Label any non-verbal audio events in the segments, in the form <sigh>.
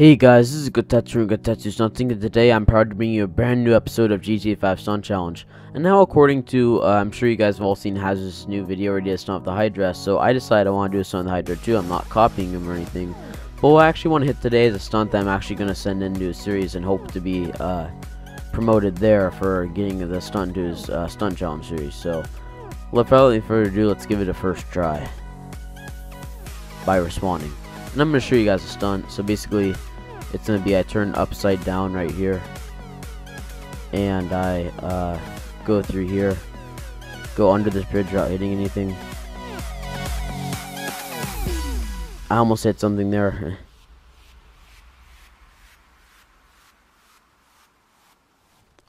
Hey guys, this is Kotetsu Kotetsu Something and today I'm proud to bring you a brand new episode of GTA 5 Stunt Challenge. And now according to, uh, I'm sure you guys have all seen Hazard's new video already Stunt of the Hydra, so I decided I want to do a Stunt the Hydra too, I'm not copying him or anything. But what I actually want to hit today is a stunt that I'm actually going to send into a series and hope to be uh, promoted there for getting the stunt to his uh, Stunt Challenge series. So, without any further ado, let's give it a first try by responding. And I'm going to show you guys a stunt. So basically, it's to be I turn upside down right here. And I uh, go through here. Go under this bridge without hitting anything. I almost hit something there. <laughs>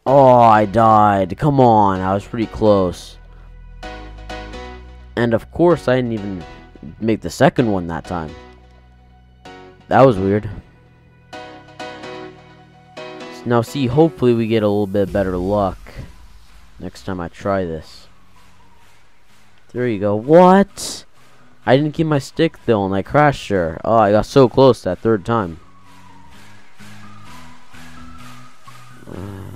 Oh, I died. Come on, I was pretty close. And of course, I didn't even make the second one that time. That was weird. Now see, hopefully we get a little bit better luck next time I try this. There you go. What? I didn't keep my stick though and I crashed her. Oh, I got so close that third time. <sighs>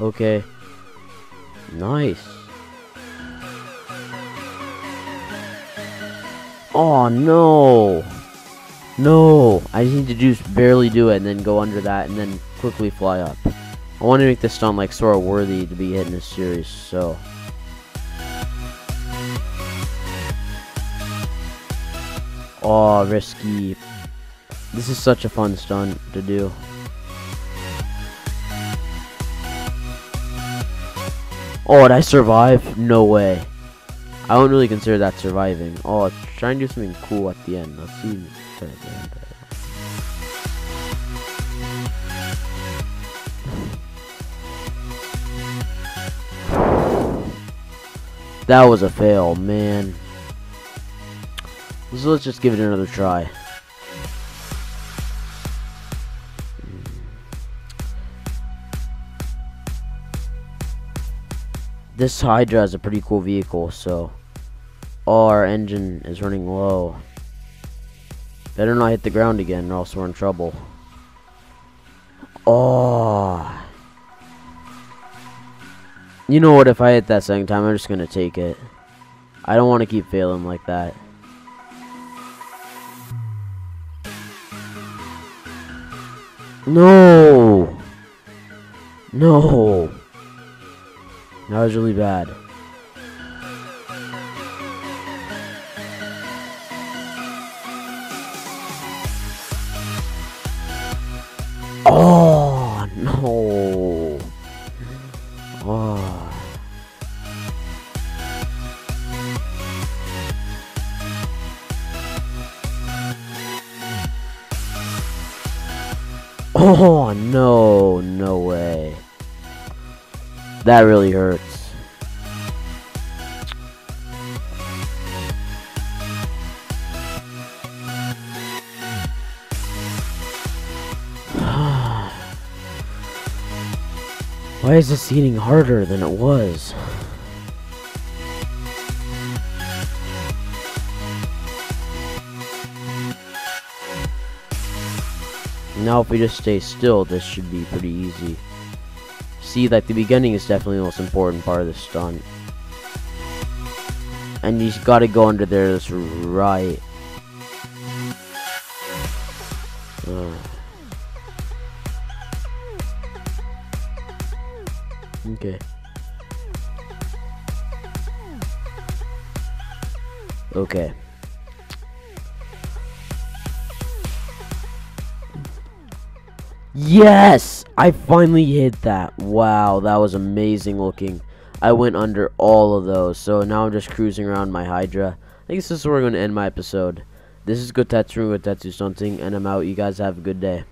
Okay. Nice. Oh no. No. I just need to just barely do it and then go under that and then quickly fly up. I want to make this stunt like sort of worthy to be in this series, so. Oh, risky. This is such a fun stunt to do. Oh, did I survive? No way. I don't really consider that surviving. Oh, try and do something cool at the end. Let's see. <sighs> That was a fail, man. So let's just give it another try. This Hydra is a pretty cool vehicle, so... Oh, our engine is running low. Better not hit the ground again, or else we're in trouble. Oh... You know what, if I hit that second time, I'm just going to take it. I don't want to keep failing like that. No! No! That was really bad. Oh, no. Oh. Oh, no, no way. That really hurts. Why is this eating harder than it was? Now if we just stay still, this should be pretty easy. See, like the beginning is definitely the most important part of the stunt. And you gotta go under there that's right. Okay. Okay. Yes! I finally hit that. Wow, that was amazing looking. I went under all of those. So now I'm just cruising around my Hydra. I guess this is where we're going to end my episode. This is Kotetsu Kotetsu Stunting, and I'm out. You guys have a good day.